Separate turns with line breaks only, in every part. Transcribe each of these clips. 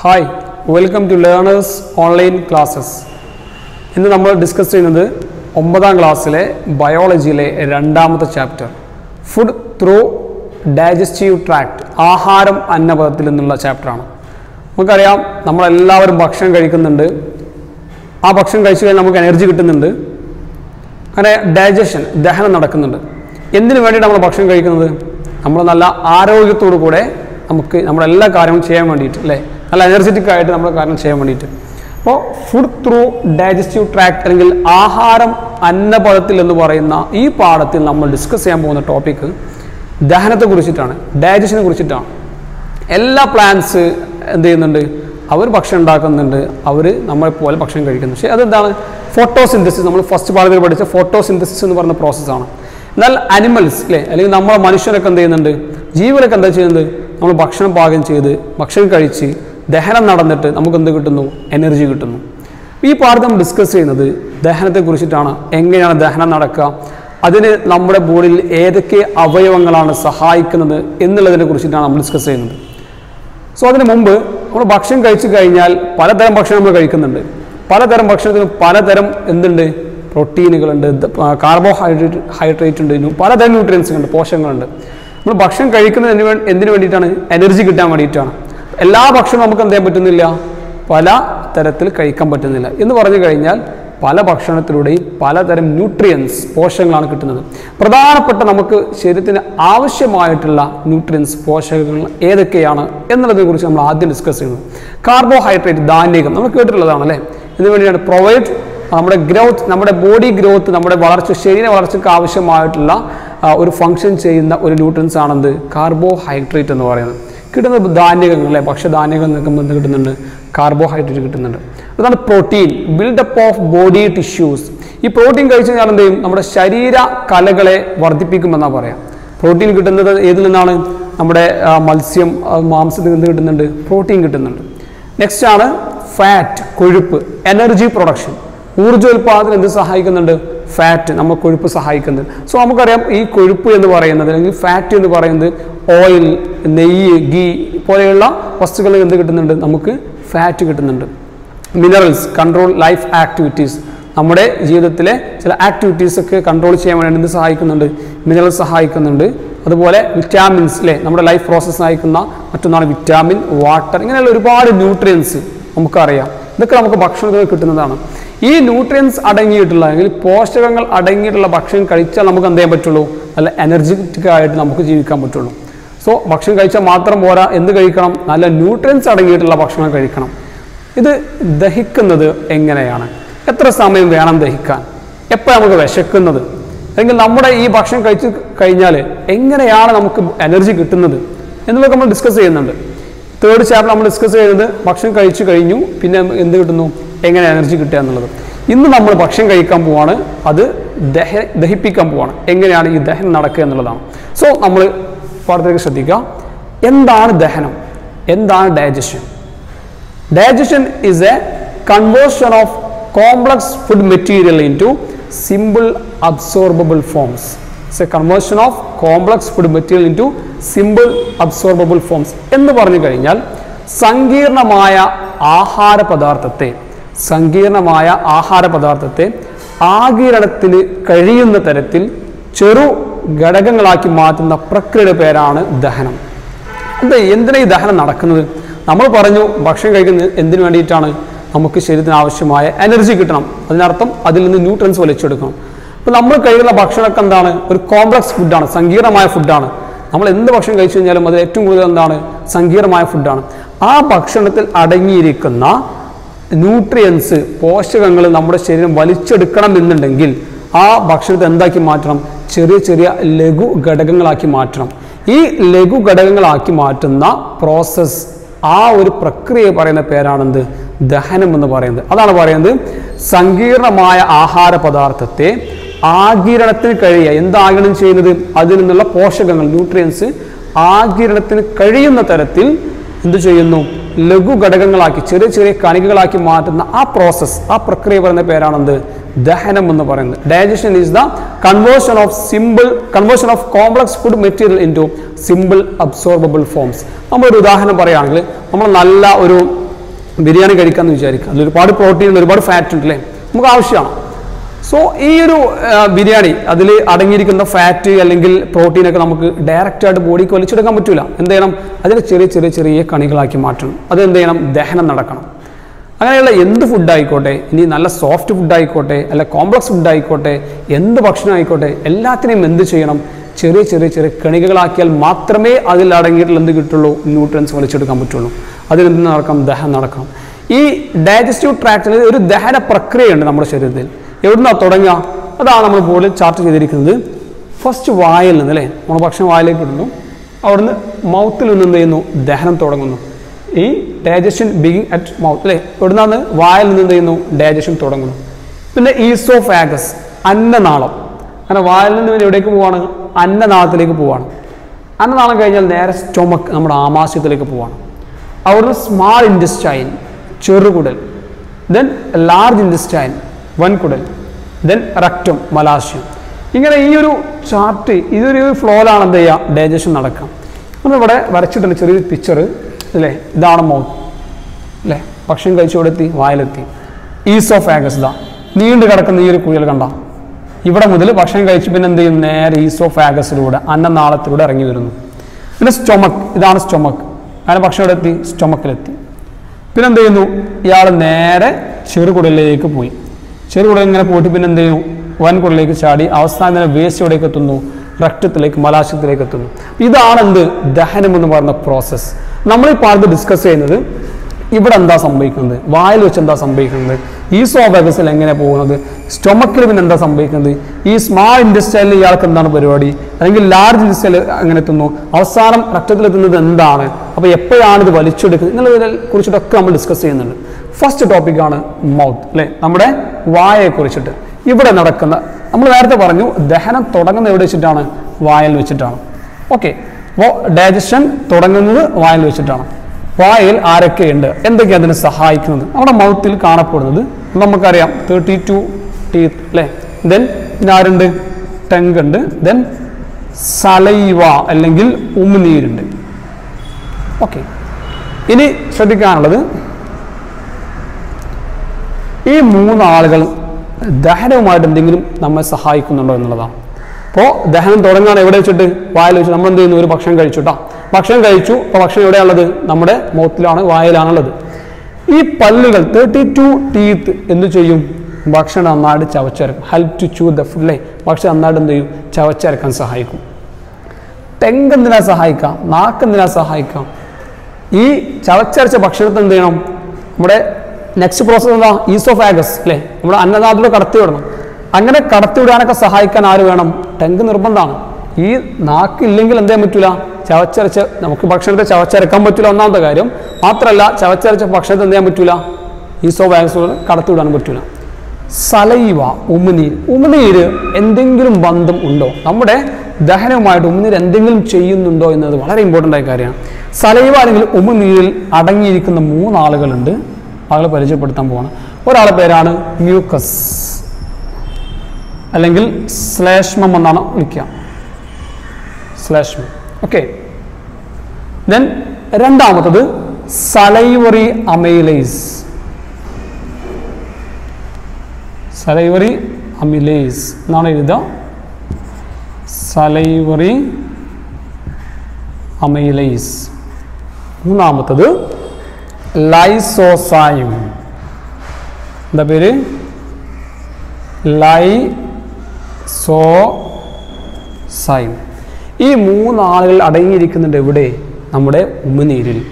Hi welcome to learners online classes ഇന്ന് നമ്മൾ discuss ചെയ്യുന്നത് ഒമ്പതാം ക്ലാസ്സിലെ ബയോളജിയിലെ രണ്ടാമത്തെ chapter food through digestive tract ആഹാരം അന്നപഥത്തിൽ നിന്നുള്ള ചാപ്റ്ററാണ് നമുക്കറിയാം നമ്മളെല്ലാവരും ഭക്ഷണം കഴിക്കുന്നുണ്ട്. ആ ഭക്ഷണം കഴിച്ചു കഴിഞ്ഞാൽ നമുക്ക് എനർജി കിട്ടുന്നുണ്ട്. അങ്ങനെ ഡൈജഷൻ ദഹനം നടക്കുന്നുണ്ട്. എന്തിനു വേണ്ടിയിട്ട് നമ്മൾ ഭക്ഷണം കഴിക്കുന്നത്? നമ്മൾ നല്ല ആരോഗ്യത്തോടു കൂടെ നമുക്ക് നമ്മുടെ എല്ലാ കാര്യങ്ങളും ചെയ്യാൻ വേണ്ടിയിട്ട് അല്ലേ? നല്ല എനർജറ്റിക് ആയിട്ട് നമ്മൾ കാരണം ചെയ്യാൻ വേണ്ടിയിട്ട്. അപ്പോൾ ഫുഡ് ത്രൂ ഡൈജസ്റ്റീവ് ട്രാക്ട് അല്ലെങ്കിൽ ആഹാരം അന്നപഥത്തിൽ എന്ന് പറയുന്ന ഈ പാഠത്തിൽ നമ്മൾ ഡിസ്കസ് ചെയ്യാൻ പോകുന്ന ടോപ്പിക്ക് ദഹനത്തെ കുറിച്ചിട്ടാണ് ഡൈജഷനെ കുറിച്ചിട്ടാണ്. എല്ലാ പ്ലാന്റ്സ് എന്ത് ചെയ്യുന്നുണ്ട്? അവർ ഭക്ഷണം ഉണ്ടാക്കുന്നുണ്ട്. അവർ നമ്മളെ പോലെ ഭക്ഷണം കഴിക്കുന്നു. പക്ഷേ അതെന്താണ്? ഫോട്ടോസിന്തസിസ് നമ്മൾ ഫസ്റ്റ് പാഠത്തിൽ പഠിച്ച ഫോട്ടോസിന്തസിസ് എന്ന് പറയുന്ന പ്രോസസ്സാണ് എന്നാൽ അനിമൽസ് അല്ലേ അല്ലെങ്കിൽ നമ്മളെ മനുഷ്യരൊക്കെ എന്ത് ചെയ്യുന്നുണ്ട്? ജീവനൊക്കെ എന്താ ചെയ്യുന്നത്? നമ്മൾ ഭക്ഷണം പാകം ചെയ്ത് ഭക്ഷണം കഴിച്ച് ദഹനം നടന്നിട്ട് നമുക്ക് എന്ത് കിട്ടുന്നു? എനർജി കിട്ടുന്നു. ഈ പാഠം നമ്മൾ ഡിസ്കസ് ചെയ്യുന്നത് ദഹനത്തെ കുറിച്ചിട്ടാണ്. എങ്ങനെയാണ് ദഹനം നടക്കുക? അതിന് നമ്മുടെ ബോഡിയിൽ ഏതൊക്കെ അവയവങ്ങളാണ് സഹായിക്കുന്നത് എന്നുള്ളതിനെ കുറിച്ചിട്ടാണ് നമ്മൾ ഡിസ്കസ് ചെയ്യുന്നത്. സോ അതിന് മുമ്പ് നമ്മൾ ഭക്ഷണം കഴിച്ചു കഴിഞ്ഞാൽ പലതരം ഭക്ഷണം നമ്മൾ കഴിക്കുന്നുണ്ട്. പലതരം ഭക്ഷണത്തിന് പലതരം എന്തുണ്ട്? പ്രോട്ടീനുകളുണ്ട് കാർബോഹൈഡ്രേറ്റ് ഹൈഡ്രേറ്റ് ഉണ്ട് പലതരം ന്യൂട്രിയൻസുകളുണ്ട് പോഷകങ്ങളുണ്ട്. നമ്മൾ ഭക്ഷണം കഴിക്കുന്നത് എന്തിനു വേണ്ടിയിട്ടാണ് എനർജി കിട്ടാൻ വേണ്ടിയിട്ടാണ്. എല്ലാ ഭക്ഷണവും നമുക്ക് എന്ത് ചെയ്യാൻ പറ്റുന്നില്ല? പല തരത്തിൽ കഴിക്കാൻ പറ്റുന്നില്ല. എന്ന് പറഞ്ഞു കഴിഞ്ഞാൽ പല ഭക്ഷണത്തിലൂടെയും പലതരം ന്യൂട്രിയൻസ് പോഷകങ്ങളാണ് കിട്ടുന്നത്. പ്രധാനപ്പെട്ട നമുക്ക് ശരീരത്തിന് ആവശ്യമായിട്ടുള്ള ന്യൂട്രിയൻസ് പോഷകങ്ങൾ ഏതൊക്കെയാണ് എന്നുള്ളതിനെ കുറിച്ച് നമ്മൾ ആദ്യം ഡിസ്കസ് ചെയ്യുന്നത് കാർബോഹൈഡ്രേറ്റ് ധാന്യകം നമ്മൾ കേട്ടിട്ടുള്ളതാണ് അല്ലേ? ഇതിനു വേണ്ടിയാണ് പ്രൊവൈഡ് നമ്മുടെ ഗ്രോത്ത് നമ്മുടെ ബോഡി ഗ്രോത്ത് നമ്മുടെ വളർച്ച ശരീര വളർച്ചയ്ക്ക് ആവശ്യമായിട്ടുള്ള ഒരു ഫങ്ഷൻ ചെയ്യുന്ന ഒരു ന്യൂട്രിയൻസ് ആണെന്ത്? കാർബോഹൈഡ്രേറ്റ് എന്ന് പറയുന്നത്. കിട്ടുന്നത് ധാന്യങ്ങൾ അല്ലെ ഭക്ഷ്യധാന്യങ്ങൾ നിൽക്കുമ്പോൾ എന്ത് കിട്ടുന്നുണ്ട്. കാർബോഹൈഡ്രേറ്റ് കിട്ടുന്നുണ്ട്. അതാണ് protein build up of body tissues ഈ പ്രോട്ടീൻ കഴിച്ചു കഴിഞ്ഞാൽ എന്ത് ചെയ്യും? നമ്മുടെ ശരീര കലകളെ വർദ്ധിപ്പിക്കുമെന്നാണ് പറയാം. പ്രോട്ടീൻ കിട്ടുന്നത് ഏതിൽ നിന്നാണ്? നമ്മുടെ മത്സ്യം മാംസത്തിൽ നിന്ന് കിട്ടുന്നുണ്ട്. പ്രോട്ടീൻ കിട്ടുന്നുണ്ട്. നെക്സ്റ്റ് ആണ് ഫാറ്റ് കൊഴുപ്പ് എനർജി പ്രൊഡക്ഷൻ ഊർജോൽപാദനം എന്ത് സഹായിക്കുന്നുണ്ട്? ഫാറ്റ് നമ്മൾ കൊഴുപ്പ് സഹായിക്കുന്നത്. സോ നമുക്കറിയാം ഈ കൊഴുപ്പ് എന്ന് പറയുന്നത് അല്ലെങ്കിൽ ഫാറ്റ് എന്ന് പറയുന്നത് ഓയിൽ നെയ്യ് ഗീ പോലെയുള്ള വസ്തുക്കളിൽ എന്ത് കിട്ടുന്നുണ്ട്? നമുക്ക് ഫാറ്റ് കിട്ടുന്നുണ്ട്. മിനറൽസ് കൺട്രോൾ ലൈഫ് ആക്ടിവിറ്റീസ് നമ്മുടെ ജീവിതത്തിലെ ചില ആക്ടിവിറ്റീസൊക്കെ കൺട്രോൾ ചെയ്യാൻ വേണ്ടി എന്ത് സഹായിക്കുന്നുണ്ട്? മിനറൽസ് സഹായിക്കുന്നുണ്ട്. അതുപോലെ വിറ്റാമിൻസ് അല്ലേ നമ്മുടെ ലൈഫ് പ്രോസസ്സ് സഹായിക്കുന്ന മറ്റൊന്നാണ് വിറ്റാമിൻ വാട്ടർ ഇങ്ങനെയുള്ള ഒരുപാട് ന്യൂട്രിയൻസ് നമുക്കറിയാം. ഇതൊക്കെ നമുക്ക് ഭക്ഷണത്തിൽ കിട്ടുന്നതാണ്. ഈ ന്യൂട്രിയൻസ് അടങ്ങിയിട്ടുള്ള അല്ലെങ്കിൽ പോഷകങ്ങൾ അടങ്ങിയിട്ടുള്ള ഭക്ഷണം കഴിച്ചാൽ നമുക്ക് എന്ത് ചെയ്യാൻ പറ്റുള്ളൂ? നല്ല എനർജറ്റിക് ആയിട്ട് നമുക്ക് ജീവിക്കാൻ പറ്റുള്ളൂ. സോ ഭക്ഷണം കഴിച്ചാൽ മാത്രം പോരാ. എന്ത് കഴിക്കണം? നല്ല ന്യൂട്രിയൻസ് അടങ്ങിയിട്ടുള്ള ഭക്ഷണം കഴിക്കണം. ഇത് ദഹിക്കുന്നത് എങ്ങനെയാണ്? എത്ര സമയം വേണം ദഹിക്കാൻ? എപ്പോൾ നമുക്ക് വിശക്കുന്നത്? അല്ലെങ്കിൽ നമ്മുടെ ഈ ഭക്ഷണം കഴിച്ച് കഴിഞ്ഞാൽ എങ്ങനെയാണ് നമുക്ക് എനർജി കിട്ടുന്നത്? എന്നുള്ളത് നമ്മൾ ഡിസ്കസ് ചെയ്യുന്നുണ്ട്. തേർഡ് ചാപ്റ്റർ നമ്മൾ ഡിസ്കസ് ചെയ്യുന്നത് ഭക്ഷണം കഴിച്ചു കഴിഞ്ഞു പിന്നെ എന്ത് കിട്ടുന്നു? എങ്ങനെ എനർജി കിട്ടുക എന്നുള്ളത്. ഇന്ന് നമ്മൾ ഭക്ഷണം കഴിക്കാൻ പോവാണ്. അത് ദഹ ദഹിപ്പിക്കാൻ പോവാണ്. എങ്ങനെയാണ് ഈ ദഹനം നടക്കുക എന്നുള്ളതാണ്. സോ നമ്മൾ പാഠത്തിലേക്ക് ശ്രദ്ധിക്കുക. എന്താണ് ദഹനം? എന്താണ് digestion a conversion of complex food material into simple absorbable forms it's a conversion of complex food material into simple absorbable forms എന്ന് പറഞ്ഞു കഴിഞ്ഞാൽ സങ്കീർണമായ ആഹാര പദാർത്ഥത്തെ സങ്കീർണമായ ആഹാര പദാർത്ഥത്തെ ആകിരണത്തിന് കഴിയുന്ന തരത്തിൽ ചെറു ഘടകങ്ങളാക്കി മാറ്റുന്ന പ്രക്രിയയുടെ പേരാണ് ദഹനം. എന്താ എന്തിനാണ് ഈ ദഹനം നടക്കുന്നത്? നമ്മൾ പറഞ്ഞു ഭക്ഷണം കഴിക്കുന്നത് എന്തിനു വേണ്ടിയിട്ടാണ്? നമുക്ക് ശരീരത്തിന് ആവശ്യമായ എനർജി കിട്ടണം. അതിനർത്ഥം അതിൽ നിന്ന് ന്യൂട്രൻസ് വലിച്ചെടുക്കണം. അപ്പോൾ നമ്മൾ കഴിക്കുന്ന ഭക്ഷണമൊക്കെ എന്താണ്? ഒരു കോംപ്ലക്സ് ഫുഡാണ് സങ്കീർണമായ ഫുഡാണ് നമ്മൾ എന്ത് ഭക്ഷണം കഴിച്ചു കഴിഞ്ഞാലും അത് ഏറ്റവും കൂടുതൽ എന്താണ്? സങ്കീർണമായ ഫുഡാണ് ആ ഭക്ഷണത്തിൽ അടങ്ങിയിരിക്കുന്ന ന്യൂട്രിയൻസ് പോഷകങ്ങൾ നമ്മുടെ ശരീരം വലിച്ചെടുക്കണം എന്നുണ്ടെങ്കിൽ ആ ഭക്ഷണത്തെ എന്താക്കി മാറ്റണം? ചെറിയ ചെറിയ ലഘു ഘടകങ്ങളാക്കി മാറ്റണം. ഈ ലഘു ഘടകങ്ങളാക്കി മാറ്റുന്ന പ്രോസസ്സ് ആ ഒരു പ്രക്രിയ പറയുന്ന പേരാണെന്ത്? ദഹനം എന്ന് പറയുന്നത്. അതാണ് പറയുന്നത് സങ്കീർണമായ ആഹാര പദാർത്ഥത്തെ ആകിരണത്തിന് കഴിയുക. എന്താകിരണം ചെയ്യുന്നത്? അതിൽ നിന്നുള്ള പോഷകങ്ങൾ ന്യൂട്രിയൻസ് ആകിരണത്തിന് കഴിയുന്ന തരത്തിൽ എന്തു ചെയ്യുന്നു? ലഘു ഘടകങ്ങളാക്കി ചെറിയ ചെറിയ കണികകളാക്കി മാറ്റുന്ന ആ പ്രോസസ്സ് ആ പ്രക്രിയ പറയുന്ന പേരാണെന്ത്? ദഹനം എന്ന് പറയുന്നത്. Digestion is the conversion of simple conversion of complex food material into simple absorbable forms നമ്മളൊരു ഉദാഹരണം പറയുകയാണെങ്കിൽ നമ്മൾ നല്ല ഒരു ബിരിയാണി കഴിക്കാമെന്ന് വിചാരിക്കുക. അതിൽ ഒരുപാട് പ്രോട്ടീൻ ഉണ്ട് ഒരുപാട് ഫാറ്റ് ഉണ്ട് അല്ലേ നമുക്ക് ആവശ്യമാണ്. സോ ഈ ഒരു ബിരിയാണി അതിൽ അടങ്ങിയിരിക്കുന്ന ഫാറ്റ് അല്ലെങ്കിൽ പ്രോട്ടീനൊക്കെ നമുക്ക് ഡയറക്റ്റ് ആയിട്ട് ബോഡിക്ക് വലിച്ചെടുക്കാൻ പറ്റില്ല എന്ത് ചെയ്യണം? അതിനെ ചെറിയ ചെറിയ ചെറിയ കണികളാക്കി മാറ്റണം. അത് എന്ത് ചെയ്യണം? ദഹനം നടക്കണം. അങ്ങനെയുള്ള എന്ത് ഫുഡ് ആയിക്കോട്ടെ ഇനി നല്ല സോഫ്റ്റ് ഫുഡ് ആയിക്കോട്ടെ അല്ല കോംപ്ലക്സ് ഫുഡ് ആയിക്കോട്ടെ എന്ത് ഭക്ഷണം ആയിക്കോട്ടെ എല്ലാത്തിനെയും എന്ത് ചെയ്യണം? ചെറിയ ചെറിയ ചെറിയ കണികകളാക്കിയാൽ മാത്രമേ അതിൽ അടങ്ങിയിട്ടുള്ള എന്ത് കിട്ടുള്ളൂ? ന്യൂട്രിയൻസ് വലിച്ചെടുക്കാൻ പറ്റുള്ളൂ. അതിനെന്ത് നടക്കണം? ദഹനം നടക്കണം. ഈ ഡൈജസ്റ്റീവ് ട്രാക്റ്റിൽ ഒരു ദഹന പ്രക്രിയയുണ്ട് നമ്മുടെ ശരീരത്തിൽ. എവിടുന്നാണ് തുടങ്ങുക? അതാണ് നമ്മൾ കൂടുതൽ ചാർട്ട് ചെയ്തിരിക്കുന്നത്. ഫസ്റ്റ് വായിൽ നിന്ന് അല്ലേ? നമ്മൾ ഭക്ഷണം വായിലേക്ക് ഇടുന്നു. അവിടുന്ന് മൗത്തിൽ നിന്ന് എന്ത് ചെയ്യുന്നു? ദഹനം തുടങ്ങുന്നു. ഈ ഡൈജഷൻ ബിഗിങ് അറ്റ് മൗത്ത് അല്ലേ? എവിടുന്നാണ്? വായിൽ നിന്ന് എന്ത് ചെയ്യുന്നു? ഡൈജഷൻ തുടങ്ങുന്നു. പിന്നെ ഈസോഫാഗസ് അന്നനാളം. അങ്ങനെ വായിൽ നിന്ന് പിന്നെ എവിടേക്ക് പോവാണ്? അന്നനാളത്തിലേക്ക് പോവാണ്. അന്നനാളം കഴിഞ്ഞാൽ നേരെ സ്റ്റൊമക്ക് നമ്മുടെ ആമാശയത്തിലേക്ക് പോവാണ്. അവിടുന്ന് സ്മാൾ ഇൻഡസ്റ്റൈൻ ചെറുകുടൽ. ദെൻ ലാർജ് ഇൻഡസ്റ്റൈൻ വൻകുടൽ ദെൻ റക്റ്റം മലാശയം ഇങ്ങനെ ഈ ഒരു ചാർട്ട് ഇതൊരു ഫ്ലോയിലാണ് എന്ത് ചെയ്യുക? ഡൈജഷൻ നടക്കാം നമ്മളിവിടെ വരച്ചിട്ടുണ്ട് ചെറിയൊരു പിക്ചർ അല്ലേ? ഇതാണ് മൗത്ത് അല്ലേ? ഭക്ഷണം കഴിച്ചുകൊടെത്തി വായിലെത്തി. ഈസ് ഓഫ് ആഗസ് ദാ നീണ്ടു കിടക്കുന്ന ഈ ഒരു കുഴൽ കണ്ട? ഇവിടെ മുതൽ ഭക്ഷണം കഴിച്ച് പിന്നെ എന്ത് ചെയ്യും നേരെ ഈസ് ഓഫ് ആഗസിലൂടെ അന്നനാളത്തിലൂടെ ഇറങ്ങി വരുന്നു. പിന്നെ സ്റ്റൊമക്ക് ഇതാണ് സ്റ്റൊമക്ക് അങ്ങനെ ഭക്ഷണം ഇവിടെ എത്തി സ്റ്റൊമക്കിലെത്തി പിന്നെ എന്ത് ചെയ്യുന്നു? ഇയാൾ നേരെ ചെറുകുടലിലേക്ക് പോയി. ചെറുകുടൽ ഇങ്ങനെ പോയിട്ട് പിന്നെ എന്ത് ചെയ്യും വൻകുടലിലേക്ക് ചാടി അവസാനം തന്നെ വേസ്റ്റോടേക്ക് എത്തുന്നു? രക്തത്തിലേക്ക് മലാശത്തിലേക്ക് എത്തുന്നു. ഇതാണ് എന്ത്? ദഹനം എന്ന് പറയുന്ന പ്രോസസ്സ് നമ്മൾ ഈ പാർട്ട് ഡിസ്കസ് ചെയ്യുന്നത് ഇവിടെ എന്താ സംഭവിക്കുന്നത്? വായിൽ വെച്ച് എന്താ സംഭവിക്കുന്നത്? ഈ സോബാഗസിൽ എങ്ങനെ പോകുന്നത്? സ്റ്റൊമക്കിൽ പിന്നെ എന്താ സംഭവിക്കുന്നത്? ഈ സ്മാൾ ഇൻഡസ്ട്രിയലിൽ ഇയാൾക്ക് എന്താണ് പരിപാടി? അല്ലെങ്കിൽ ലാർജ് ഇൻഡസ്ട്രിയൽ അങ്ങനെ എത്തുന്നു. അവസാനം രക്തത്തിലെത്തുന്നത് എന്താണ്? അപ്പോൾ എപ്പോഴാണ് ഇത് വലിച്ചെടുക്കുന്നത്? എന്നുള്ളതിനെ കുറിച്ചിട്ടൊക്കെ നമ്മൾ ഡിസ്കസ് ചെയ്യുന്നുണ്ട്. ഫസ്റ്റ് ടോപ്പിക്കാണ് മൗത്ത് അല്ലേ? നമ്മുടെ വായയെ കുറിച്ചിട്ട് ഇവിടെ നടക്കുന്ന നമ്മൾ നേരത്തെ പറഞ്ഞു ദഹനം തുടങ്ങുന്നത് എവിടെ വെച്ചിട്ടാണ്? വായിൽ വെച്ചിട്ടാണ്. ഓക്കെ അപ്പോൾ ഡൈജഷൻ തുടങ്ങുന്നത് വായിൽ വെച്ചിട്ടാണ്. വായിൽ ആരൊക്കെയുണ്ട്? എന്തൊക്കെയാണ് അതിനെ സഹായിക്കുന്നത്? നമ്മുടെ മൗത്തിൽ കാണപ്പെടുന്നത് നമുക്കറിയാം തേർട്ടി ടു ടീത്ത് അല്ലേ? ദെൻ പിന്നെ ആരുണ്ട്? ടെങ്ക് ഉണ്ട് ദെൻ സലൈവ അല്ലെങ്കിൽ ഉമിനീരുണ്ട്. ഓക്കെ ഇനി ശ്രദ്ധിക്കാനുള്ളത് ഈ മൂന്നാളുകളും ദഹനവുമായിട്ട് എന്തെങ്കിലും നമ്മെ സഹായിക്കുന്നുണ്ടോ എന്നുള്ളതാണ്. അപ്പോൾ ദഹനം തുടങ്ങുകയാണ് എവിടെ വെച്ചിട്ട്? വായിൽ വെച്ച് നമ്മൾ എന്ത് ചെയ്യുന്നു? ഒരു ഭക്ഷണം കഴിച്ചു കേട്ടോ ഭക്ഷണം കഴിച്ചു. അപ്പോൾ ഭക്ഷണം എവിടെയാണുള്ളത്? നമ്മുടെ മുഖത്തിലാണ് വായിലാണുള്ളത്. ഈ പല്ലുകൾ തേർട്ടി ടു ടീത്ത് എന്ത് ചെയ്യും? ഭക്ഷണം നന്നായിട്ട് ചവച്ചരക്കും. Help to chew the food ഭക്ഷണം നന്നായിട്ട് എന്ത് ചെയ്യും? ചവച്ചരക്കാൻ സഹായിക്കും. തെങ്ക് എന്തിനാ സഹായിക്കാം? നാക്ക് എന്തിനാ സഹായിക്കാം? ഈ ചവച്ചരച്ച ഭക്ഷണത്തെ എന്ത് ചെയ്യണം? നമ്മുടെ നെക്സ്റ്റ് പ്രോസസ് എന്താ? ഈസ് ഓഫ് ആഗസ് അല്ലേ? നമ്മുടെ അന്നദാതിലൂടെ കടത്തിവിടണം അങ്ങനെ കടത്തിവിടാനൊക്കെ സഹായിക്കാൻ ആര് വേണം? ടെങ്ക് നിർബന്ധമാണ്. ഈ നാക്ക് ഇല്ലെങ്കിൽ എന്ത് ചെയ്യാൻ പറ്റൂല? ചവച്ചരച്ച് നമുക്ക് ഭക്ഷണത്തെ ചവച്ചരക്കാൻ പറ്റില്ല ഒന്നാമത്തെ കാര്യം. മാത്രമല്ല ചവച്ചരച്ച ഭക്ഷണത്തെ എന്ത് ചെയ്യാൻ പറ്റൂല? ഈസ് ആഗസ് കടത്തിവിടാൻ പറ്റൂല. സലൈവ ഉമിനീർ ഉമിനീര് എന്തെങ്കിലും ബന്ധം ഉണ്ടോ? നമ്മുടെ ദഹനവുമായിട്ട് ഉമിനീർ എന്തെങ്കിലും ചെയ്യുന്നുണ്ടോ എന്നത് വളരെ ഇമ്പോർട്ടന്റ് ആയ കാര്യമാണ്. സലൈവ അല്ലെങ്കിൽ ഉമിനീരിൽ അടങ്ങിയിരിക്കുന്ന മൂന്നാളുകളുണ്ട്. ആളുകളെ പരിചയപ്പെടുത്താൻ പോകണം ഒരാളുടെ പേരാണ് മ്യൂക്കസ്. അല്ലെങ്കിൽ ശ്ലേഷ്മം എന്നാണ് വിളിക്കുക. ശ്ലേഷ്മം ഓക്കെ ദെൻ രണ്ടാമത്തത് സലൈവറി അമൈലൈസ്. സലൈവറി അമിലേസ് എന്നാണ് എഴുതുക. Salivary amylase. മൂന്നാമത്തത് ലൈസോസൈം. എന്താ പേര്? ലൈ സോ സൈം ഈ മൂന്നാളുകൾ അടങ്ങിയിരിക്കുന്നുണ്ട് ഇവിടെ നമ്മുടെ ഉമിനീരിൽ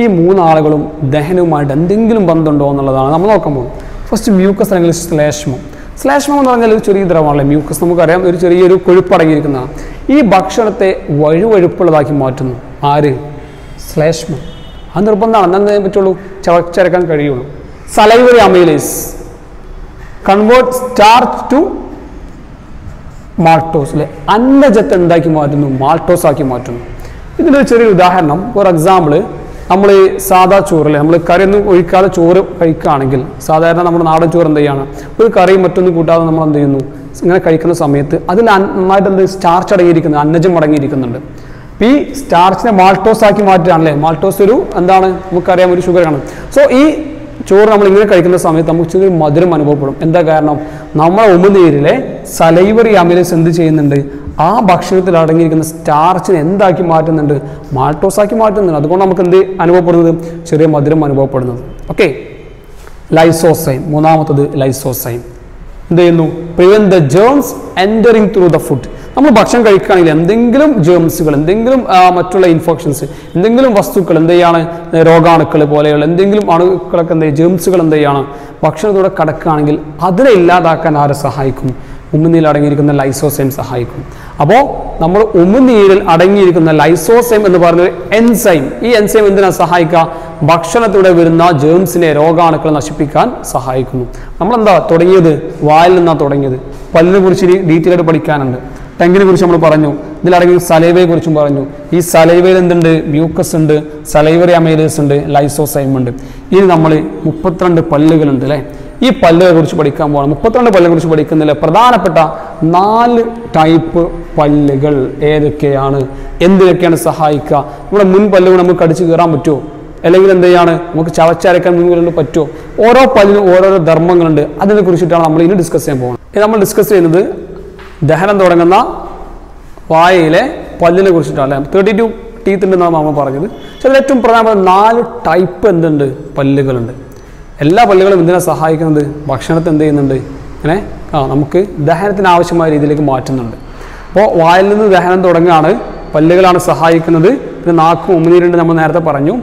ഈ മൂന്നാളുകളും ദഹനവുമായിട്ട് എന്തെങ്കിലും ബന്ധമുണ്ടോ എന്നുള്ളതാണ് നമ്മൾ നോക്കാൻ പോകും ഫസ്റ്റ് മ്യൂക്കസ് അല്ലെങ്കിൽ ശ്ലേഷ്മം. ശ്ലേഷ്മം എന്ന് പറഞ്ഞാൽ ഒരു ചെറിയ ദ്രവമാണല്ലേ മ്യൂക്കസ് നമുക്കറിയാം ഒരു ചെറിയൊരു കൊഴുപ്പടങ്ങിയിരിക്കുന്നതാണ് ഈ ഭക്ഷണത്തെ വഴുവഴുപ്പുള്ളതാക്കി മാറ്റുന്നു. ആര്? ശ്ലേഷ്മം. അത് നിർബന്ധമാണ്. എന്നാൽ പറ്റുള്ളൂ. ചവച്ചരക്കാൻ കഴിയുള്ളൂ. Salivary amylase. Convert starch to maltose അല്ലെ അന്നജത്തെ എന്താക്കി മാറ്റുന്നു? മാൾട്ടോസ് ആക്കി മാറ്റുന്നു. ഇതിന്റെ ഒരു ചെറിയ ഉദാഹരണം. ഫോർ എക്സാമ്പിൾ നമ്മൾ ഈ സാധാ അല്ലെ നമ്മൾ കറിയൊന്നും ഒഴിക്കാതെ ചോറ് കഴിക്കുകയാണെങ്കിൽ സാധാരണ നമ്മുടെ നാടൻ ചോറ് എന്ത് ചെയ്യാണ്? ഒരു കറിയും മറ്റൊന്നും കൂട്ടാതെ നമ്മൾ എന്ത് ചെയ്യുന്നു? ഇങ്ങനെ കഴിക്കുന്ന സമയത്ത് അതിൽ നന്നായിട്ട് എന്ത് സ്റ്റാർച്ച് അടങ്ങിയിരിക്കുന്നു അന്നജം അടങ്ങിയിരിക്കുന്നുണ്ട്. പി സ്റ്റാർച്ചിനെ മാൾട്ടോസ് ആക്കി മാറ്റിയാണല്ലേ മാൾട്ടോസ് ഒരു എന്താണ്? നമുക്കറിയാം ഒരു ഷുഗറാണ് സോ ഈ ചോറ് നമ്മൾ ഇങ്ങനെ കഴിക്കുന്ന സമയത്ത് നമുക്ക് ഇച്ചിരി മധുരം അനുഭവപ്പെടും. എന്താ കാരണം? നമ്മുടെ ഉമിനീരിലെ സലൈവറി അമിലേസ് എന്ത് ചെയ്യുന്നുണ്ട്? ആ ഭക്ഷണത്തിൽ അടങ്ങിയിരിക്കുന്ന സ്റ്റാർച്ചിനെ എന്താക്കി മാറ്റുന്നുണ്ട്? മാൾട്ടോസ് ആക്കി മാറ്റുന്നുണ്ട്. അതുകൊണ്ട് നമുക്ക് എന്ത് അനുഭവപ്പെടുന്നത്? ചെറിയ മധുരം അനുഭവപ്പെടുന്നത്. ഓക്കെ ലൈസോസൈം മൂന്നാമത്തത് ലൈസോസൈം എന്ത് ചെയ്യുന്നു? Prevent the germs entering through the food നമ്മൾ ഭക്ഷണം കഴിക്കുകയാണെങ്കിൽ എന്തെങ്കിലും ജേംസുകൾ എന്തെങ്കിലും മറ്റുള്ള ഇൻഫെക്ഷൻസ് എന്തെങ്കിലും വസ്തുക്കൾ എന്ത് ചെയ്യാണ് രോഗാണുക്കൾ പോലെയുള്ള എന്തെങ്കിലും അണുക്കളൊക്കെ എന്ത് ജേംസുകൾ എന്ത് ചെയ്യാണ് ഭക്ഷണത്തോടെ കടക്കുകയാണെങ്കിൽ അതിനെ ഇല്ലാതാക്കാൻ ആരെ സഹായിക്കും? ഉമ്മുനീരിൽ അടങ്ങിയിരിക്കുന്ന ലൈസോസൈം സഹായിക്കും. അപ്പോൾ നമ്മൾ ഉമ്മുനീരിൽ അടങ്ങിയിരിക്കുന്ന ലൈസോസൈം എന്ന് പറയുന്നത് എൻസൈം ഈ എൻസൈം എന്തിനാ സഹായിക്കുക? ഭക്ഷണത്തിലൂടെ വരുന്ന ജേംസിനെ രോഗാണുക്കളെ നശിപ്പിക്കാൻ സഹായിക്കുന്നു. നമ്മളെന്താ തുടങ്ങിയത്? വായിൽ നിന്നാണ് തുടങ്ങിയത്. പല്ലിനെ കുറിച്ച് ഡീറ്റെയിൽ ആയിട്ട് പഠിക്കാനുണ്ട്. ടെങ്കിനെ കുറിച്ച് നമ്മൾ പറഞ്ഞു. ഇതിലടങ്ങി സലൈവയെ കുറിച്ചും പറഞ്ഞു. ഈ സലൈവയിൽ എന്തുണ്ട്? മ്യൂക്കസ് ഉണ്ട് സലൈവറി അമൈലേസ് ഉണ്ട് ലൈസോസൈം ഉണ്ട്. ഇനി നമ്മൾ മുപ്പത്തിരണ്ട് പല്ലുകളുണ്ട് അല്ലേ? ഈ പല്ലുകളെ കുറിച്ച് പഠിക്കാൻ പോകണം മുപ്പത്തിരണ്ട് പല്ലുകളെ കുറിച്ച് പഠിക്കുന്നില്ല പ്രധാനപ്പെട്ട നാല് ടൈപ്പ് പല്ലുകൾ ഏതൊക്കെയാണ്? എന്തിനൊക്കെയാണ് സഹായിക്കുക? നമ്മുടെ മുൻ പല്ലുകൾ നമുക്ക് കടിച്ചു കയറാൻ പറ്റുമോ? അല്ലെങ്കിൽ എന്ത് ചെയ്യാണ്? നമുക്ക് ചവച്ചരക്കാൻ മുൻപിലുണ്ട് പറ്റുമോ? ഓരോ പല്ലിനും ഓരോരോ ധർമ്മങ്ങളുണ്ട്. അതിനെ കുറിച്ചിട്ടാണ് നമ്മൾ ഇനി ഡിസ്കസ് ചെയ്യാൻ പോകുന്നത് നമ്മൾ ഡിസ്കസ് ചെയ്യുന്നത് ദഹനം തുടങ്ങുന്ന വായയിലെ പല്ലിനെ കുറിച്ചിട്ടാണ് അല്ലേ? തേർട്ടി ടു ടീത്ത് ഉണ്ടെന്നാണ് നമ്മൾ പറഞ്ഞത്. പക്ഷെ അതിൽ ഏറ്റവും പ്രധാനപ്പെട്ട നാല് ടൈപ്പ് എന്തുണ്ട്? പല്ലുകളുണ്ട്. എല്ലാ പല്ലുകളും എന്തിനാണ് സഹായിക്കുന്നത്? ഭക്ഷണത്തെ എന്ത് ചെയ്യുന്നുണ്ട്? ഇങ്ങനെ ആ നമുക്ക് ദഹനത്തിന് ആവശ്യമായ രീതിയിലേക്ക് മാറ്റുന്നുണ്ട്. അപ്പോൾ വായിൽ നിന്ന് ദഹനം തുടങ്ങുകയാണ്. പല്ലുകളാണ് സഹായിക്കുന്നത്. പിന്നെ നാക്കും ഉമിനീരുണ്ട് നമ്മൾ നേരത്തെ പറഞ്ഞു.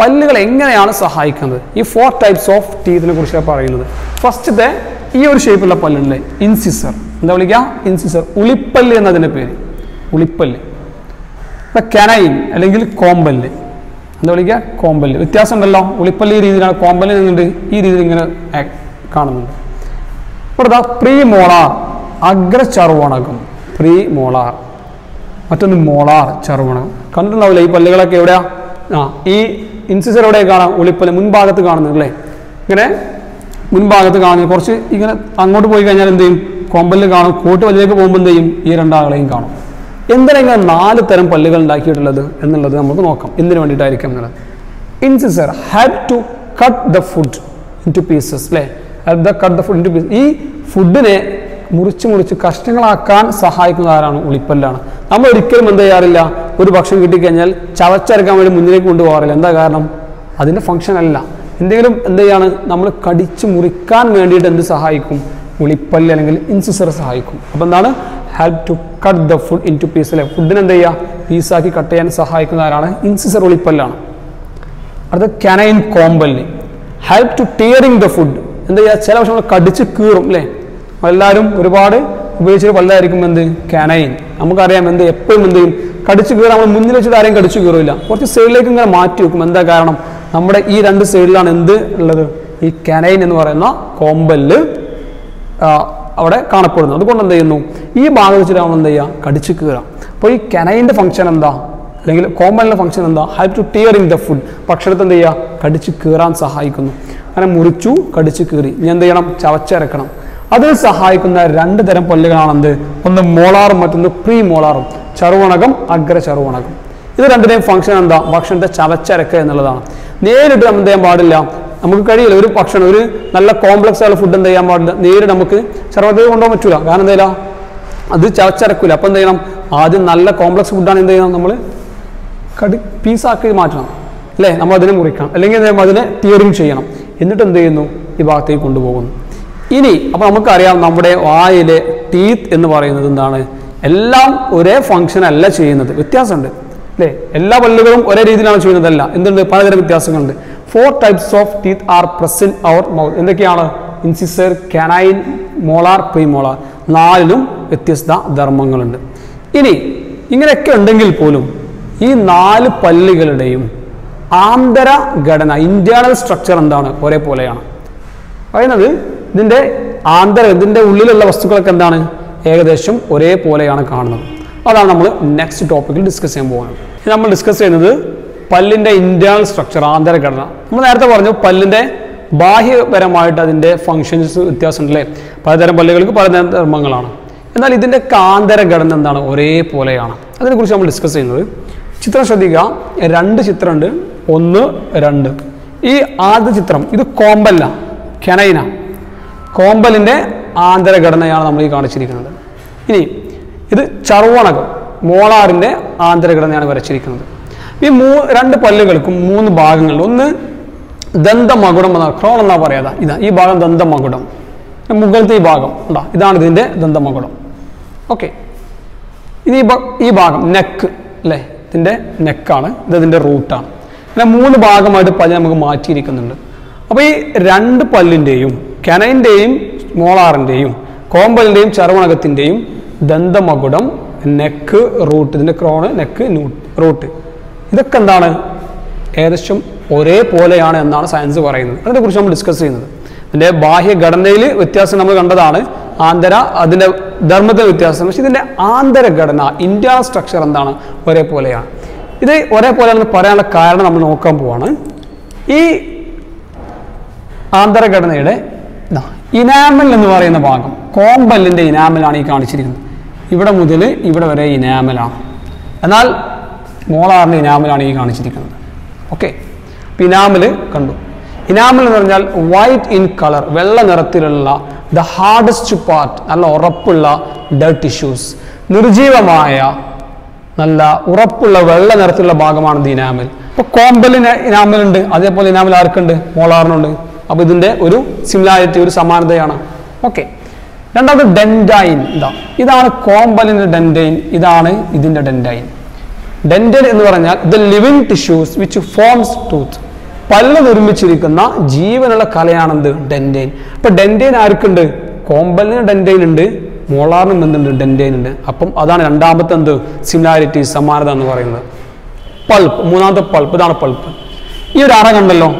പല്ലുകൾ എങ്ങനെയാണ് സഹായിക്കുന്നത്? ഈ ഫോർ ടൈപ്സ് ഓഫ് ടീത്തിനെ കുറിച്ചാണ് പറയുന്നത്. ഫസ്റ്റത്തെ ഈ ഒരു ഷേപ്പുള്ള പല്ലുണ്ട് ഇൻസിസർ. എന്താ വിളിക്കുക ഇൻസിസർ. ഉളിപ്പല്ല് എന്നതിന്റെ പേര്. ഉളിപ്പല്ല്. കനൈൻ അല്ലെങ്കിൽ കോമ്പല്ല്. എന്താ വിളിക്കുക കോമ്പല്ല്. വ്യത്യാസം ഉണ്ടല്ലോ ഉളിപ്പല്ല് ഈ രീതിയിലാണ്. കോമ്പല്ല് എന്നുണ്ട് ഈ രീതിയിൽ ഇങ്ങനെ കാണുന്നുണ്ട് കാണുന്നുണ്ട്. ഇവിടെ പ്രീ മോളാർ അഗ്രചർവണകം പ്രീ മോളാർ മറ്റൊന്ന് മോളാർ ചർവണകം കണ്ടിട്ടുണ്ടാവില്ലേ? ഈ പല്ലുകളൊക്കെ എവിടെയാ? ആ ഈ ഇൻസിസർ എവിടെ കാണാം ഉളിപ്പല്ല് മുൻഭാഗത്ത് കാണുന്നത് അല്ലേ? ഇങ്ങനെ മുൻഭാഗത്ത് കാണുന്നത്. കുറച്ച് ഇങ്ങനെ അങ്ങോട്ട് പോയി കഴിഞ്ഞാൽ എന്ത് ചെയ്യും? കോമ്പല്ല് കാണും കൂട്ട് പല്ലിലേക്ക് പോകുമ്പോൾ ചെയ്യും? ഈ രണ്ടാളെയും കാണും. എന്തിനാ നാല് തരം പല്ലുകൾ ഉണ്ടാക്കിയിട്ടുള്ളത് എന്നുള്ളത് നമുക്ക് നോക്കാം. എന്തിനു വേണ്ടിയിട്ടായിരിക്കും എന്നുള്ളത്? Incisor had to cut the food into pieces അല്ലേ? Had the cut the food into pieces ഈ ഫുഡിനെ മുറിച്ച് മുറിച്ച് കഷ്ണങ്ങളാക്കാൻ സഹായിക്കുന്ന ആരാണ്? ഉളിപ്പല്ലാണ്. നമ്മൾ ഒരിക്കലും എന്ത് ചെയ്യാറില്ല? ഒരു ഭക്ഷണം കിട്ടിക്കഴിഞ്ഞാൽ ചവച്ചരക്കാൻ വേണ്ടി മുന്നിലേക്ക് കൊണ്ടുപോകാറില്ല. എന്താ കാരണം? അതിന്റെ ഫങ്ഷൻ അല്ല. എന്തെങ്കിലും എന്ത് ചെയ്യാണ്? നമ്മൾ കടിച്ച് മുറിക്കാൻ വേണ്ടിയിട്ട് എന്ത് സഹായിക്കും? ഉളിപ്പല്ല് അല്ലെങ്കിൽ ഇൻസിസർ സഹായിക്കും. അപ്പോൾ എന്താണ്? Help to cut the food into piece അല്ലെ ഫുഡിനെ ചെയ്യുക പീസാക്കി കട്ട് ചെയ്യാൻ സഹായിക്കുന്ന ആരാണ്? ഇൻസിസർ ഉളിപ്പല്ലാണ്. അടുത്ത canine കോമ്പല്ല് help to tearing the food എന്താ ചെയ്യുക ചില പക്ഷെ നമ്മൾ കടിച്ച് കീറും അല്ലേ? എല്ലാവരും ഒരുപാട് ഉപയോഗിച്ചൊരു പല്ലായിരിക്കും എന്ത്? കനൈൻ നമുക്കറിയാം എന്ത്? എപ്പോഴും എന്ത് ചെയ്യും? കടിച്ചു കീറാൻ നമ്മൾ മുന്നിൽ വെച്ചിട്ട് ആരെയും കടിച്ചു കീറില്ല. കുറച്ച് സൈഡിലേക്ക് ഇങ്ങനെ മാറ്റി വെക്കും. എന്താ കാരണം? നമ്മുടെ ഈ രണ്ട് സൈഡിലാണ് എന്ത് ഉള്ളത്? ഈ കനൈൻ എന്ന് പറയുന്ന കോമ്പല്ല് അവിടെ കാണപ്പെടുന്നു അതുകൊണ്ട് എന്ത് ചെയ്യുന്നു? ഈ ഭാഗം വെച്ചിട്ട് നമ്മൾ എന്ത് ചെയ്യുക? കടിച്ചു കീറാം അപ്പോൾ ഈ കനൈന്റെ ഫംഗ്ഷൻ എന്താ? അല്ലെങ്കിൽ കോമ്പലിന്റെ ഫംഗ്ഷൻ എന്താ? Help to tear in the food ഭക്ഷണത്തെ എന്ത് ചെയ്യുക? കടിച്ചു കീറാൻ സഹായിക്കുന്നു. അങ്ങനെ മുറിച്ചു കടിച്ചു കീറി. ഇനി എന്ത് ചെയ്യണം? ചവച്ചിറക്കണം അത് സഹായിക്കുന്ന രണ്ട് തരം പല്ലുകളാണ് എന്ത് ഒന്ന് മോളാറും മറ്റൊന്ന് പ്രീ മോളാറും ചെറുവണകം അഗ്ര ചെറുവണകം ഇത് രണ്ടിനെയും ഫംഗ്ഷൻ എന്താ? ഭക്ഷണത്തെ ചവച്ചരക്കുക എന്നുള്ളതാണ്. നേരിട്ട് നമ്മൾ എന്ത് ചെയ്യാൻ പാടില്ല? നമുക്ക് കഴിയില്ല. ഒരു ഭക്ഷണം ഒരു നല്ല കോംപ്ലക്സ് ആയുള്ള ഫുഡ് എന്ത് ചെയ്യാൻ പാടില്ല. നേരിട്ട് നമുക്ക് ചർവത്തിൽ കൊണ്ടുപോകാൻ പറ്റൂല. കാരണം എന്താ അത് ചവച്ചരക്കൂല അപ്പം എന്ത് ചെയ്യണം? ആദ്യം നല്ല കോംപ്ലക്സ് ഫുഡാണ് എന്ത് ചെയ്യണം? നമ്മൾ കടി പീസാക്കി മാറ്റണം. അല്ലേ? നമ്മൾ അതിനെ മുറിക്കണം. അല്ലെങ്കിൽ എന്ത് ചെയ്യുമ്പോൾ അതിനെ ടിയറിങ് ചെയ്യണം. എന്നിട്ട് എന്ത് ചെയ്യുന്നു? ഈ ഭാഗത്തേക്ക് കൊണ്ടുപോകുന്നു. ഇനി അപ്പോൾ നമുക്കറിയാം നമ്മുടെ വായിലെ ടീത്ത് എന്ന് പറയുന്നത് എന്താണ്? എല്ലാം ഒരേ ഫംഗ്ഷൻ അല്ല ചെയ്യുന്നത്. വ്യത്യാസമുണ്ട്. അല്ലേ? എല്ലാ പല്ലുകളും ഒരേ രീതിയിലാണ് ചെയ്യുന്നതല്ല. എന്തുണ്ട്? പലതരം വ്യത്യാസങ്ങളുണ്ട്. Four types of teeth are present our mouth എന്തൊക്കെയാണ്? ഇൻസിസർ കനൈൻ മോളാർ പ്രീമോളാർ നാലിലും വ്യത്യസ്ത ധർമ്മങ്ങളുണ്ട്. ഇനി ഇങ്ങനെയൊക്കെ ഉണ്ടെങ്കിൽ പോലും ഈ നാല് പല്ലുകളുടെയും ആന്തര ഘടന ഇന്റേണൽ സ്ട്രക്ചർ എന്താണ്? ഒരേ പോലെയാണ് പറയുന്നത് ഇതിന്റെ ആന്തര ഇതിന്റെ ഉള്ളിലുള്ള വസ്തുക്കളൊക്കെ എന്താണ്? ഏകദേശം ഒരേപോലെയാണ് കാണുന്നത്. അതാണ് നമ്മൾ നെക്സ്റ്റ് ടോപ്പിക്കിൽ ഡിസ്കസ് ചെയ്യാൻ പോകുന്നത്. നമ്മൾ ഡിസ്കസ് ചെയ്യുന്നത് പല്ലിന്റെ ഇന്റേണൽ സ്ട്രക്ചർ ആന്തരഘടന. നമ്മൾ നേരത്തെ പറഞ്ഞു പല്ലിന്റെ ബാഹ്യപരമായിട്ട് അതിന്റെ ഫങ്ഷൻസ് വ്യത്യാസമുണ്ടല്ലേ? പലതരം പല്ലുകൾക്ക് പലതരം ധർമ്മങ്ങളാണ്. എന്നാൽ ഇതിന്റെ കാന്തരഘടന ഘടന എന്താണ്? ഒരേപോലെയാണ്. അതിനെക്കുറിച്ച് നമ്മൾ ഡിസ്കസ് ചെയ്യുന്നത്. ചിത്രം ശ്രദ്ധിക്കുക. രണ്ട് ചിത്രമുണ്ട്. ഒന്ന് രണ്ട്. ഈ ആദ്യ ചിത്രം ഇത് കോമ്പല്ല കെനൈന. കോമ്പലിന്റെ ആന്തരഘടനയാണ് നമ്മൾ ഈ കാണിച്ചിരിക്കുന്നത്. ഇനി ഇത് ചർവണകം മോളാറിന്റെ ആന്തരഘടനയാണ് വരച്ചിരിക്കുന്നത്. ഈ മൂ രണ്ട് പല്ലുകൾക്കും മൂന്ന് ഭാഗങ്ങൾ ഒന്ന് ദന്തമകുടം എന്നാ ക്രോൺ എന്നാ പറയാതെ ഇതാ ഈ ഭാഗം ദന്തമകുടം. മുകളിലത്തെ ഈ ഭാഗം ഉണ്ടാ ഇതാണ് ഇതിന്റെ ദന്തമകുടം. ഓക്കെ. ഇനി ഈ ഭാഗം നെക്ക് അല്ലേ? ഇതിന്റെ നെക്കാണ് ഇത് ഇതിന്റെ റൂട്ടാണ് അങ്ങനെ മൂന്ന് ഭാഗമായിട്ട് പല്ല് നമുക്ക് മാറ്റിയിരിക്കുന്നുണ്ട്. അപ്പോൾ ഈ രണ്ട് പല്ലിന്റെയും കനൈന്റെയും മോളാറിന്റെയും കോമ്പലിന്റെയും ചർവണകത്തിന്റെയും ദന്തമകുടം നെക്ക് റൂട്ട് ഇതിന്റെ ക്രോണ് നെക്ക് റൂട്ട് ഇതൊക്കെ എന്താണ് ഏകദേശം ഒരേപോലെയാണ് എന്നാണ് സയൻസ് പറയുന്നത്. അതിനെക്കുറിച്ച് നമ്മൾ ഡിസ്കസ് ചെയ്യുന്നത്. ഇതിന്റെ ബാഹ്യഘടനയിൽ വ്യത്യാസം നമ്മൾ കണ്ടതാണ്. ആന്തര അതിന്റെ ധർമ്മത്തിൽ വ്യത്യാസം. പക്ഷേ ഇതിന്റെ ആന്തരഘടന ഇന്ത്യ സ്ട്രക്ചർ എന്താണ്? ഒരേപോലെയാണ്. ഇത് ഒരേപോലെയാണെന്ന് പറയാനുള്ള കാരണം നമ്മൾ നോക്കാൻ പോവാണ്. ഈ ആന്തരഘടനയുടെ ഇനാമൽ എന്ന് പറയുന്ന ഭാഗം കോമ്പല്ലിന്റെ ഇനാമലാണ് ഈ കാണിച്ചിരിക്കുന്നത്. ഇവിടെ മുതൽ ഇവിടെ വരെ ഇനാമലാണ് എന്നാൽ മോളാറിന്റെ ഇനാമിലാണ് ഈ കാണിച്ചിരിക്കുന്നത്. ഓക്കെ ഇനാമൽ കണ്ടു. ഇനാമൽ എന്ന് പറഞ്ഞാൽ വൈറ്റ് ഇൻ കളർ വെള്ള നിറത്തിലുള്ള ദ ഹാർഡസ്റ്റ് പാർട്ട് നല്ല ഉറപ്പുള്ള ഡെഡ് ടിഷ്യൂസ് നിർജീവമായ നല്ല ഉറപ്പുള്ള വെള്ള നിറത്തിലുള്ള ഭാഗമാണ് ഇനാമൽ. ഇപ്പോൾ കോമ്പലിന് ഇനാമൽ ഉണ്ട് അതേപോലെ ഇനാമൽ ആർക്കുണ്ട്? മോളാറിനുണ്ട്. അപ്പോൾ ഇതിന്റെ ഒരു സിമിലാരിറ്റി ഒരു സമാനതയാണ്. ഓക്കെ രണ്ടാമത് ഡെൻഡൈൻ ഇതാ. ഇതാണ് കോമ്പലിന്റെ ഡെൻഡൈൻ ഇതാണ് ഇതിന്റെ ഡെൻഡൈൻ ഡെന്റൽ എന്ന് പറഞ്ഞാൽ the living tissues which forms tooth പല്ല് നിർമ്മിച്ചിരിക്കുന്ന ജീവനുള്ള കലയാണെന്ത്? ഡെന്റൈൻ അപ്പൊ ഡെന്റൈൻ ആർക്കുണ്ട്? കോമ്പലിന് ഡെന്റൈൻ ഉണ്ട് മോളാറിനും എന്തുണ്ട്? ഡെന്റൈൻ ഉണ്ട്. അപ്പം അതാണ് രണ്ടാമത്തെ എന്ത്? സിമിലാരിറ്റി സമാനത എന്ന് പറയുന്നത്. പൾപ്പ് മൂന്നാമത്തെ പൾപ്പ് ഇതാണ് പൾപ്പ്. ഈ ഒരു അറ കണ്ടല്ലോ?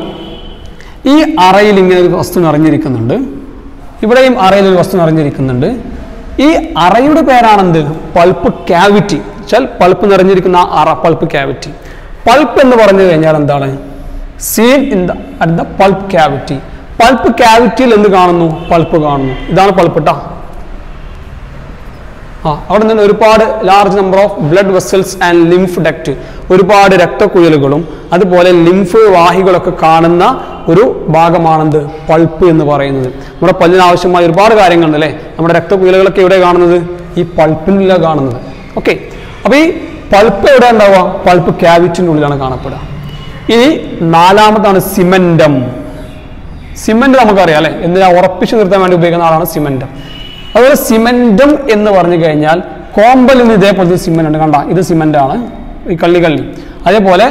ഈ അറയിൽ ഇങ്ങനെ ഒരു വസ്തു നിറഞ്ഞിരിക്കുന്നുണ്ട്. ഇവിടെയും അറയിൽ ഒരു വസ്തു നിറഞ്ഞിരിക്കുന്നുണ്ട്. ഈ അറയുടെ പേരാണെന്ത്? Pulp cavity. വെച്ചാൽ പൾപ്പ് നിറഞ്ഞിരിക്കുന്ന ആ പൾപ്പ് ക്യാവിറ്റി. പൾപ്പ് എന്ന് പറഞ്ഞു കഴിഞ്ഞാൽ എന്താണ്? Seen in the at the pulp cavity. Pulp ക്യാവിറ്റിയിൽ എന്ത് കാണുന്നു? പൾപ്പ് കാണുന്നു. ഇതാണ് പൾപ്പ് ട്ടാ. ആ അവിടെ നിന്ന് ഒരുപാട് large number of blood vessels and lymph duct ഒരുപാട് രക്തക്കുഴലുകളും അതുപോലെ ലിംഫ് വാഹികളൊക്കെ കാണുന്ന ഒരു ഭാഗമാണെന്ത്? പൾപ്പ് എന്ന് പറയുന്നത്. നമ്മുടെ പല്ലിന് ആവശ്യമായ ഒരുപാട് കാര്യങ്ങളുണ്ട് അല്ലേ നമ്മുടെ രക്തക്കുഴലുകളൊക്കെ എവിടെ കാണുന്നത്? ഈ പൾപ്പിനുള്ള കാണുന്നത്. ഓക്കെ അപ്പോൾ ഈ പൾപ്പ് എവിടെ ഉണ്ടാവുക? പൾപ്പ് ക്യാവിറ്റിന്റെ ഉള്ളിലാണ് കാണപ്പെടുക. ഇനി നാലാമതാണ് സിമെന്റം സിമെന്റ് നമുക്കറിയാം അല്ലെ? എന്തിനാ ഉറപ്പിച്ചു നിർത്താൻ വേണ്ടി ഉപയോഗിക്കുന്ന ആളാണ് സിമെന്റം. അതുപോലെ സിമെന്റം എന്ന് പറഞ്ഞു കഴിഞ്ഞാൽ കോമ്പലിന് ഇതേപോലത്തെ സിമെന്റ് ഉണ്ട്. കണ്ട? ഇത് സിമെന്റ് ആണ് ഈ കള്ളി കള്ളി അതേപോലെ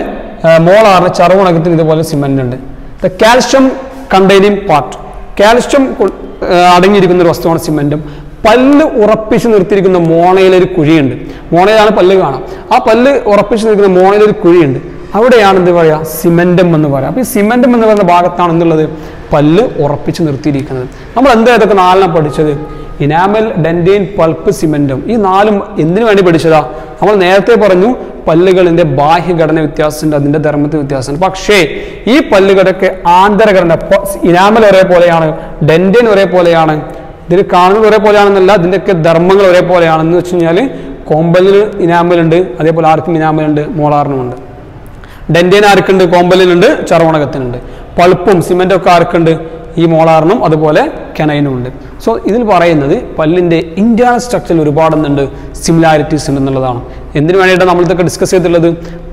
മോളാറിന് ചറുവണക്കത്തിന് ഇതുപോലെ സിമെന്റ് ഉണ്ട്. The calcium containing part. Calcium അടങ്ങിയിരിക്കുന്ന ഒരു വസ്തുവാണ് സിമെന്റും. പല്ല് ഉറപ്പിച്ച് നിർത്തിയിരിക്കുന്ന മോണയിലൊരു കുഴിയുണ്ട്. മോണയിലാണ് പല്ല് കാണാം. ആ പല്ല് ഉറപ്പിച്ച് നിൽക്കുന്ന മോണയിലൊരു കുഴിയുണ്ട്. അവിടെയാണ് എന്ത് പറയുക? സിമെന്റം എന്ന് പറയുക. അപ്പോൾ ഈ സിമെന്റം എന്ന് പറയുന്ന ഭാഗത്താണ് എന്നുള്ളത് പല്ല് ഉറപ്പിച്ച് നിർത്തിയിരിക്കുന്നത്. നമ്മൾ എന്താ ഇതൊക്കെ നാലെണ്ണം പഠിച്ചത്? ഇനാമൽ ഡെന്റൈൻ പൾപ്പ് സിമെന്റം ഈ നാലും എന്തിനു വേണ്ടി പഠിച്ചതാ? നമ്മൾ നേരത്തെ പറഞ്ഞു പല്ലുകളിന്റെ ബാഹ്യഘടന വ്യത്യാസമുണ്ട് അതിന്റെ ധർമ്മത്തിൽ വ്യത്യാസമുണ്ട്. പക്ഷേ ഈ പല്ലുകളൊക്കെ ആന്തരഘടന ഇനാമൽ ഒരേപോലെയാണ് ഡെന്റൈൻ ഒരേപോലെയാണ്. ഇതിൽ കാണുന്നത് ഒരേപോലെയാണെന്നല്ല ഇതിന്റെയൊക്കെ ധർമ്മങ്ങൾ ഒരേപോലെയാണെന്ന് വെച്ച് കഴിഞ്ഞാൽ കോമ്പലിന് ഇനാമലുണ്ട് അതേപോലെ ആർക്കും ഇനാമലുണ്ട് മോളാറിനുമുണ്ട്. ഡെന്റൈൻ ആർക്കുണ്ട്? കോമ്പലിനുണ്ട് ചർവണകത്തിനുണ്ട് പൾപ്പും സിമെന്റും ഒക്കെ ആർക്കുണ്ട്? ഈ മോളാറിനും അതുപോലെ കെനൈനും ഉണ്ട് സോ ഇതിൽ പറയുന്നത് പല്ലിന്റെ ഇന്റേണൽ സ്ട്രക്ചറിൽ ഒരുപാടെന്നുണ്ട് സിമിലാരിറ്റീസ് ഉണ്ട് എന്നുള്ളതാണ് എന്തിനു വേണ്ടിയിട്ടാണ് നമ്മളിതൊക്കെ ഡിസ്കസ് ചെയ്തിട്ടുള്ളത്?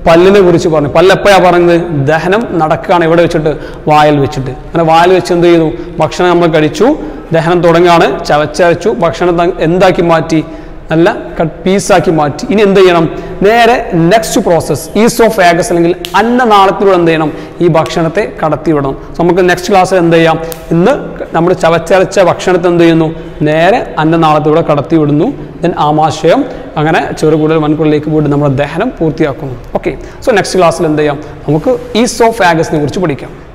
പല്ലിനെ കുറിച്ച് പറഞ്ഞു. പല്ലെപ്പോഴാണ് പറയുന്നത്? ദഹനം നടക്കുകയാണ് എവിടെ വെച്ചിട്ട്? വായൽ വെച്ചിട്ട്. അങ്ങനെ വായൽ വെച്ച് എന്ത് ചെയ്തു? ഭക്ഷണം നമ്മൾ കഴിച്ചു. ദഹനം തുടങ്ങുകയാണ് ചവച്ചരച്ചു. ഭക്ഷണം എന്താക്കി മാറ്റി? നല്ല കട്ട് പീസാക്കി മാറ്റി. ഇനി എന്ത് ചെയ്യണം? നേരെ നെക്സ്റ്റ് പ്രോസസ്സ് ഈസ് ഓഫ് ആഗസ് അല്ലെങ്കിൽ അന്നനാളത്തിലൂടെ എന്ത് ചെയ്യണം? ഈ ഭക്ഷണത്തെ കടത്തിവിടണം നമുക്ക് നെക്സ്റ്റ് ക്ലാസ്സിൽ എന്ത് ചെയ്യാം? ഇന്ന് നമ്മൾ ചവച്ചരച്ച ഭക്ഷണത്തെ എന്ത് ചെയ്യുന്നു? നേരെ അന്നനാളത്തിലൂടെ കടത്തിവിടുന്നു ദെൻ ആമാശയം അങ്ങനെ ചെറുകുടൽ വൻകുടലിലേക്ക് പോയിട്ട് നമ്മുടെ ദഹനം പൂർത്തിയാക്കുന്നു. ഓക്കെ സോ നെക്സ്റ്റ് ക്ലാസ്സിൽ എന്ത് ചെയ്യാം? നമുക്ക് ഈസ് ഓഫ് ആഗസിനെ കുറിച്ച് പഠിക്കാം.